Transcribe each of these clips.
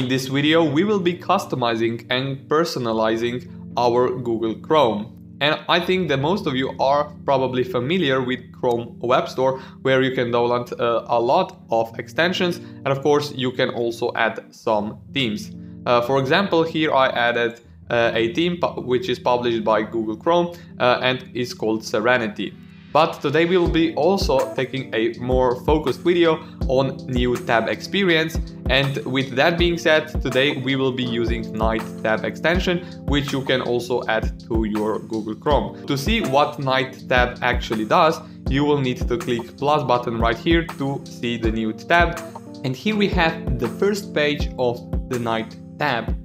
In this video, we will be customizing and personalizing our Google Chrome. And I think that most of you are probably familiar with Chrome Web Store, where you can download uh, a lot of extensions, and of course, you can also add some themes. Uh, for example, here I added uh, a theme which is published by Google Chrome uh, and is called Serenity. But today we will be also taking a more focused video on new tab experience and with that being said today we will be using Night tab extension which you can also add to your Google Chrome. To see what Night tab actually does you will need to click plus button right here to see the new tab and here we have the first page of the Night tab.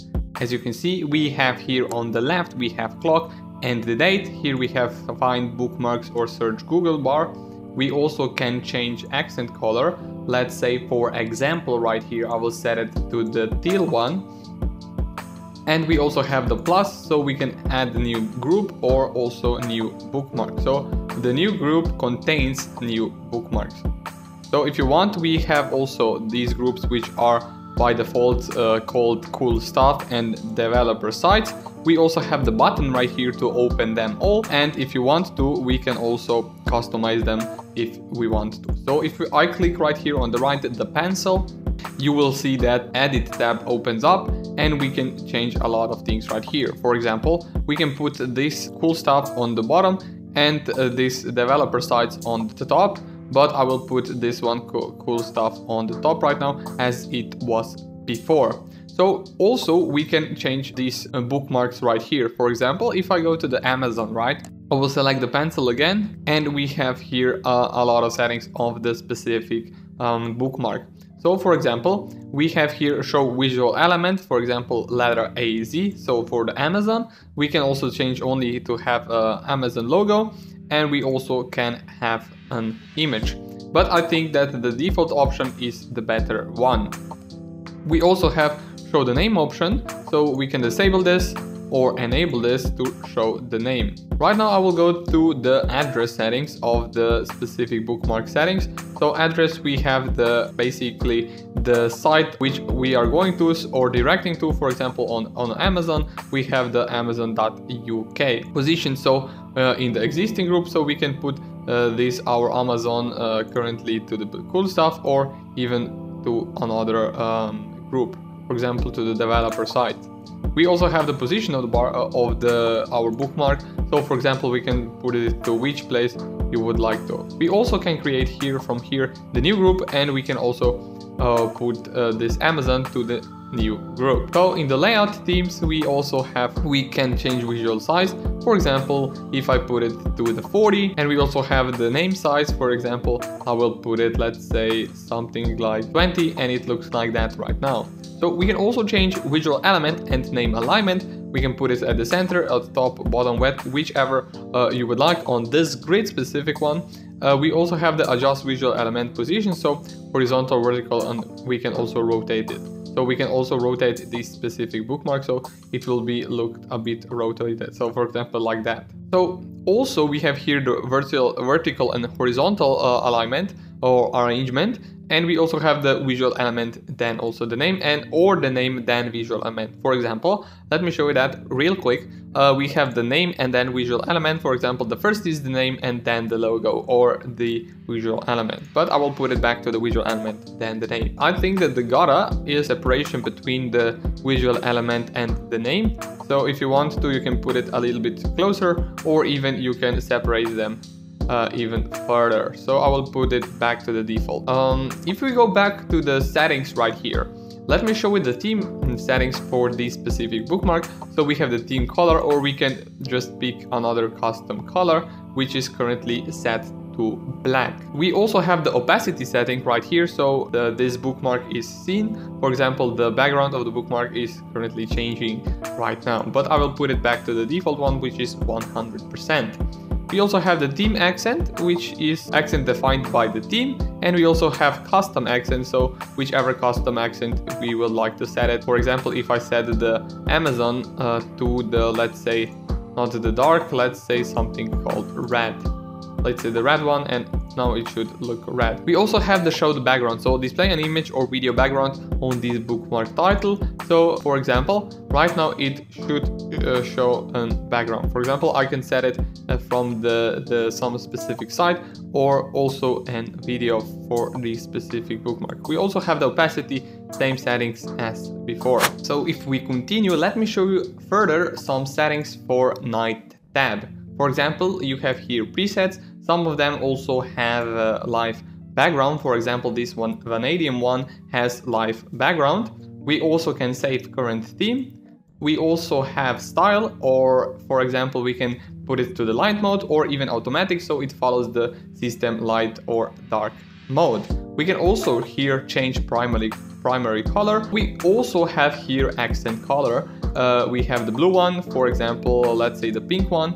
As you can see we have here on the left we have clock and the date. Here we have find bookmarks or search Google bar. We also can change accent color. Let's say for example right here I will set it to the teal one. And we also have the plus so we can add a new group or also a new bookmark. So the new group contains new bookmarks. So if you want we have also these groups which are by default uh, called cool stuff and developer sites. We also have the button right here to open them all and if you want to we can also customize them if we want to. So if I click right here on the right the pencil you will see that edit tab opens up and we can change a lot of things right here. For example, we can put this cool stuff on the bottom and uh, this developer sites on the top but I will put this one co cool stuff on the top right now as it was before. So also we can change these uh, bookmarks right here. For example, if I go to the Amazon, right, I will select the pencil again and we have here uh, a lot of settings of the specific um, bookmark. So for example, we have here show visual element, for example, letter AZ. So for the Amazon, we can also change only to have uh, Amazon logo and we also can have an image. But I think that the default option is the better one. We also have show the name option, so we can disable this or enable this to show the name. Right now I will go to the address settings of the specific bookmark settings. So address we have the basically the site which we are going to or directing to for example on, on Amazon we have the amazon.uk position so uh, in the existing group so we can put uh, this our Amazon uh, currently to the cool stuff or even to another um, group for example to the developer site. We also have the position of the bar uh, of the our bookmark. So for example, we can put it to which place you would like to. We also can create here from here the new group and we can also uh, put uh, this Amazon to the new group. So in the layout themes we also have, we can change visual size. For example, if I put it to the 40 and we also have the name size, for example, I will put it, let's say something like 20 and it looks like that right now. So we can also change visual element and name alignment. We can put it at the center, at the top, bottom, wet, whichever uh, you would like on this grid specific one. Uh, we also have the adjust visual element position, so horizontal, vertical, and we can also rotate it. So we can also rotate this specific bookmark, so it will be looked a bit rotated. So for example, like that. So also we have here the vertical, vertical and horizontal uh, alignment or arrangement. And we also have the visual element then also the name and or the name then visual element. For example let me show you that real quick. Uh, we have the name and then visual element. For example the first is the name and then the logo or the visual element. But i will put it back to the visual element then the name. I think that the gotta is separation between the visual element and the name. So if you want to you can put it a little bit closer or even you can separate them uh, even further. So I will put it back to the default. Um, if we go back to the settings right here, let me show you the theme settings for this specific bookmark. So we have the theme color or we can just pick another custom color, which is currently set to black. We also have the opacity setting right here, so the, this bookmark is seen. For example, the background of the bookmark is currently changing right now, but I will put it back to the default one, which is 100%. We also have the theme accent, which is accent defined by the theme. And we also have custom accent, so whichever custom accent we would like to set it. For example, if I set the Amazon uh, to the, let's say, not the dark, let's say something called red. Let's say the red one and now it should look red. We also have the show the background, so display an image or video background on this bookmark title. So for example, right now it should uh, show a background. For example, I can set it uh, from the, the some specific site or also a video for the specific bookmark. We also have the opacity, same settings as before. So if we continue, let me show you further some settings for Night tab. For example, you have here presets, some of them also have a live background, for example this one Vanadium one has live background. We also can save current theme. We also have style or for example we can put it to the light mode or even automatic so it follows the system light or dark mode. We can also here change primary primary color. We also have here accent color. Uh, we have the blue one, for example, let's say the pink one,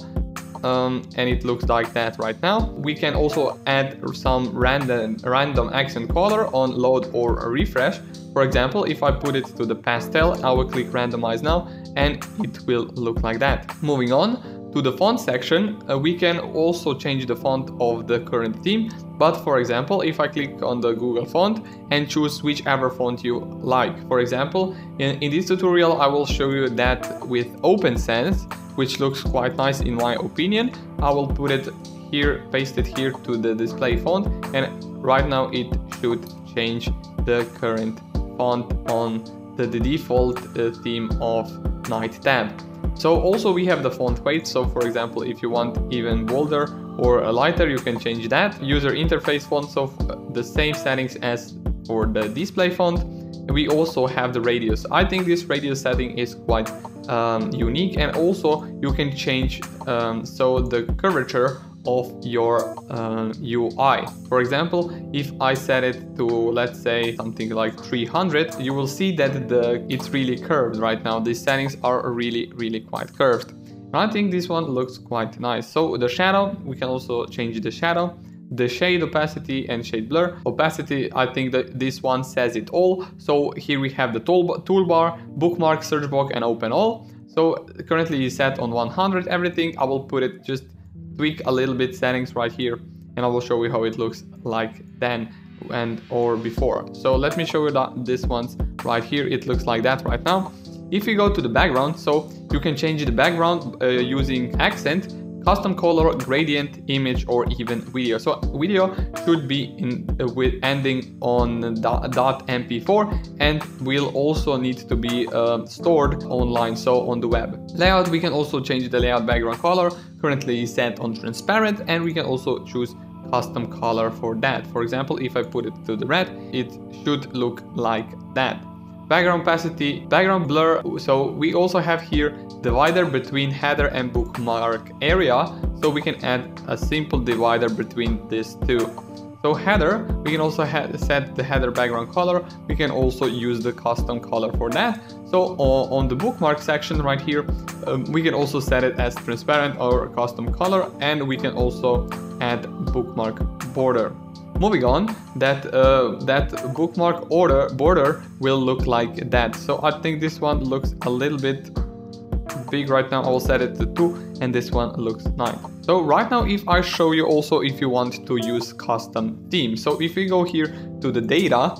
um, and it looks like that right now. We can also add some random, random accent color on load or refresh. For example, if I put it to the pastel, I will click randomize now and it will look like that. Moving on to the font section, uh, we can also change the font of the current theme. But for example, if I click on the Google font and choose whichever font you like. For example, in, in this tutorial, I will show you that with Open Sans, which looks quite nice in my opinion. I will put it here, paste it here to the display font and right now it should change the current font on the, the default uh, theme of Night tab. So also we have the font weight, so for example if you want even bolder or lighter you can change that. User interface font, so the same settings as for the display font. We also have the radius. I think this radius setting is quite um, unique and also you can change um, so the curvature of your uh, UI. For example, if I set it to let's say something like 300, you will see that the it's really curved right now. These settings are really really quite curved. And I think this one looks quite nice. So the shadow, we can also change the shadow the shade opacity and shade blur. Opacity, I think that this one says it all. So here we have the toolbar, bookmark, search box and open all. So currently is set on 100 everything. I will put it just tweak a little bit settings right here and I will show you how it looks like then and or before. So let me show you that this one's right here. It looks like that right now. If you go to the background, so you can change the background uh, using accent custom color, gradient, image, or even video. So video should be in uh, with ending on .mp4 and will also need to be uh, stored online, so on the web. Layout, we can also change the layout background color, currently set on transparent, and we can also choose custom color for that. For example, if I put it to the red, it should look like that background opacity, background blur. So we also have here divider between header and bookmark area. So we can add a simple divider between these two. So header, we can also set the header background color. We can also use the custom color for that. So on the bookmark section right here, um, we can also set it as transparent or custom color and we can also add bookmark border. Moving on, that uh, that bookmark order border will look like that. So I think this one looks a little bit big right now. I will set it to 2 and this one looks nice. So right now if I show you also if you want to use custom theme. So if we go here to the data,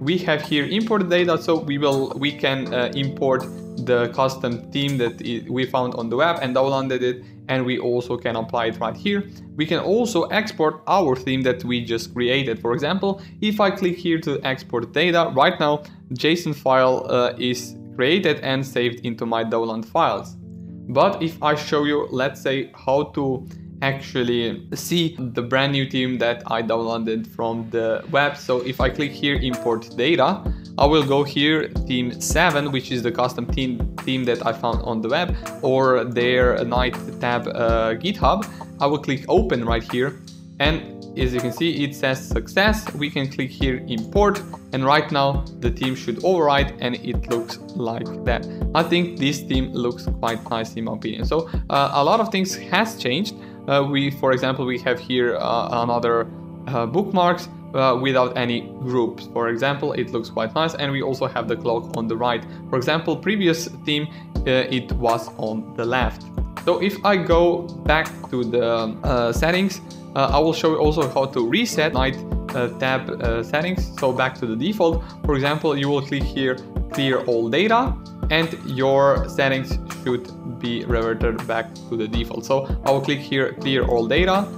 we have here import data so we will we can uh, import the custom theme that we found on the web and downloaded it and we also can apply it right here. We can also export our theme that we just created. For example, if I click here to export data, right now JSON file uh, is created and saved into my download files. But if I show you, let's say, how to actually see the brand new theme that I downloaded from the web. So if I click here, import data, I will go here theme 7 which is the custom theme, theme that I found on the web or their night tab uh, github. I will click open right here and as you can see it says success we can click here import and right now the theme should override and it looks like that i think this theme looks quite nice in my opinion so uh, a lot of things has changed uh, we for example we have here uh, another uh, bookmarks uh, without any groups. For example, it looks quite nice and we also have the clock on the right. For example, previous theme, uh, it was on the left. So if I go back to the settings, I will show you also how to reset night uh, tab uh, settings. So back to the default. For example, you will click here, clear all data, and your settings should be reverted back to the default. So I will click here, clear all data,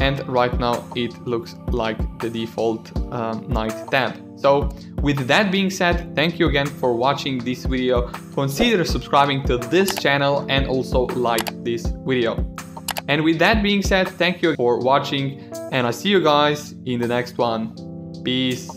and right now it looks like the default um, night tab. So with that being said, thank you again for watching this video. Consider subscribing to this channel and also like this video. And with that being said, thank you for watching and I see you guys in the next one. Peace.